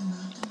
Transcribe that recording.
Another